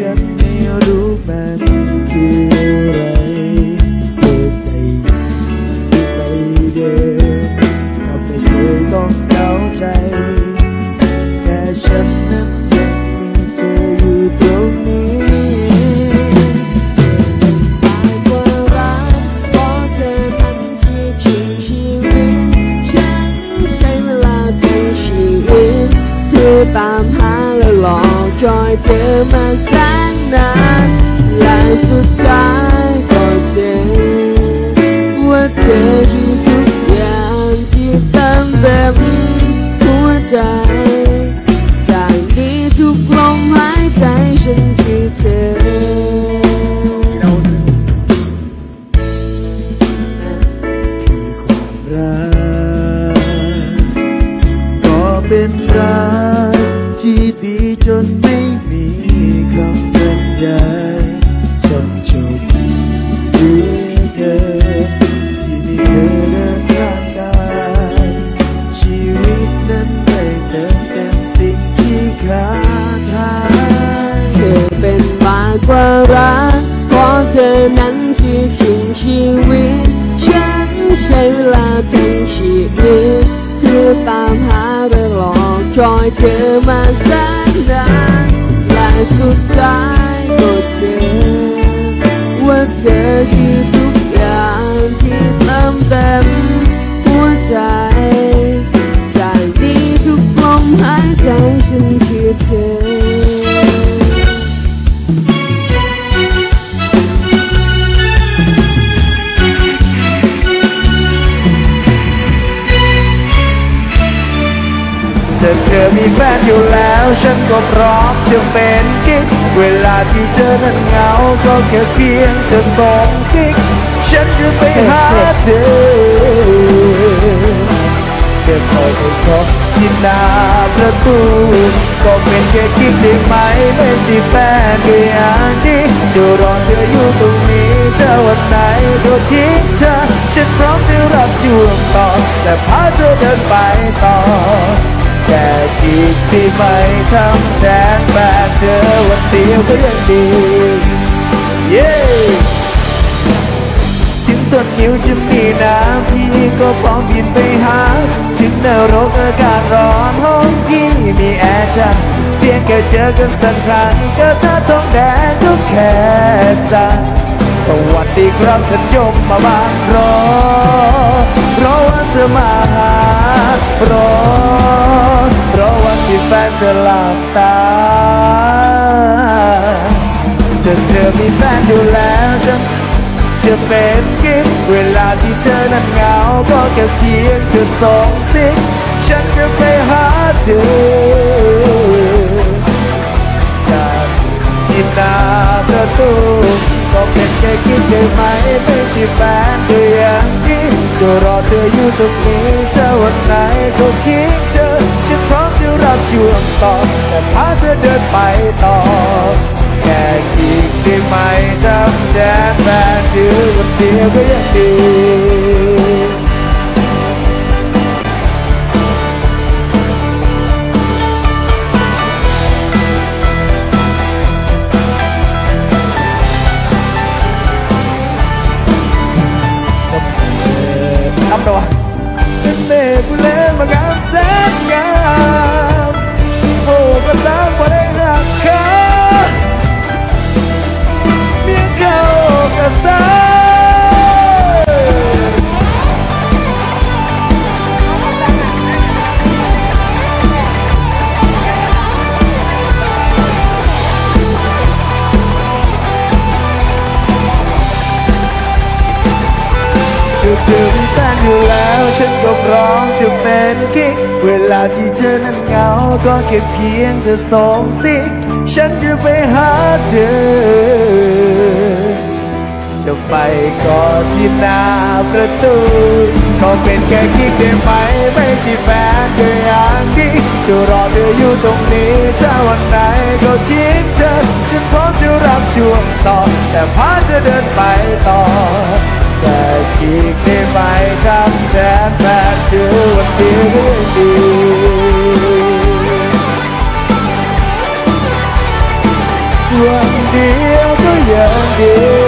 ฉันไม่รู้มัน คอยเธอมาแสนนานและสุดท้ายก็เจอว่าเธอคือทุกอย่างที่เติมเต็มหัวใจจากนี้ทุกลมหายใจฉันคือเธอรักายฉันโชคดีเหลือเกินที่มีเธอเดินทางกายชีวิตนั้นได้เติมเต็มสิ่งที่ขาดหายเธอเป็นมากกว่ารักเพราะเธอนั้นคือสิ่งชีวิต ฉันใช้เวลาทั้งชีวิตเพื่อตามหาและรอกคอยเธอมาแสนนานและสุดท้าย ก็เจอว่าเธอคือทุกอย่างที่เติมเต็มหัวใจ จากนี้ทุกลมหายใจฉันคือเธอถ้าเธอมีแฟนอยู่แล้ว ฉันก็พร้อมจะเป็น เวลาที่เธอนั้นเหงา ก็แค่เพียงเธอส่งซิก ฉันจะไปหาเธอ เธอคอยให้ครบที่หน้าประตูก็เป็นแค่กิ๊กได้ไหมไม่ใช่แฟนก็อย่างนี้จะรอเธออยู่ตรงนี้เธอวันไหนก็ทิ้งเธอ ฉันพร้อมจะรับช่วงต่อแต่พาเธอเดินไปต่อ แค่กิ๊กได้ไหมทำแทนแฟนเธอวันเดียวก็ยังดี เย้ถึงต้นนิ้วจะมีน้ำพี่ก็พร้อมบินไปหา ถึงนรกอากาศร้อนห้องพี่มีแอร์จ้ะเพียงแค่เจอกันสักครั้งก็ถ้าท้องแดงก็แค่สั่งสวัสดีครับท่านยมมาบ้านรอรอวันเธอมาหารอ ที่แฟนเธอหลับตาเธอเธอมีแฟนอยู่แล้วจะจะเป็นกิ๊กเวลาที่เธอนั้นเหงาก็แค่เพียงเธอส่งสิกฉันจะไปหาเธอจากที่หน้าประตูก็เป็นแค่กิ๊กได้ไหมไม่ใช่แฟนก็ออย่างนี้จะรอเธออยู่ตรงนี้เธอวันไหนก็ทิ้งเธอฉันพร้อม รับช่วงต่อแต่พาเธอเดินไปต่อแค่กิ๊กได้ไหมจำแดนแฟนถือวันเดียวก็ยังดีทำตัวเป็นเม่ผู้เล่นมางามแสนงาม เธอมีแฟนอยู่แล้ว ฉันก็พร้อมจะเป็นกิ๊กเวลาที่เธอนั้นเหงา ก็แค่เพียงเธอส่งสิ ฉันจะไปหาเธอ จะไปก่อที่หน้าประตูก็เป็นแค่คิดได้ไหมไม่ใช่แฟนก็อย่างนี้จะรอเธออยู่ตรงนี้ถ้าวันไหนก็ทิ้งเธอฉันพร้อมจะรับช่วงต่อ แต่พาเธอเดินไปต่อแต่คิดได้ไหมทำแทนแฟนเธอวันดีดีวันเดียวก็ยังดี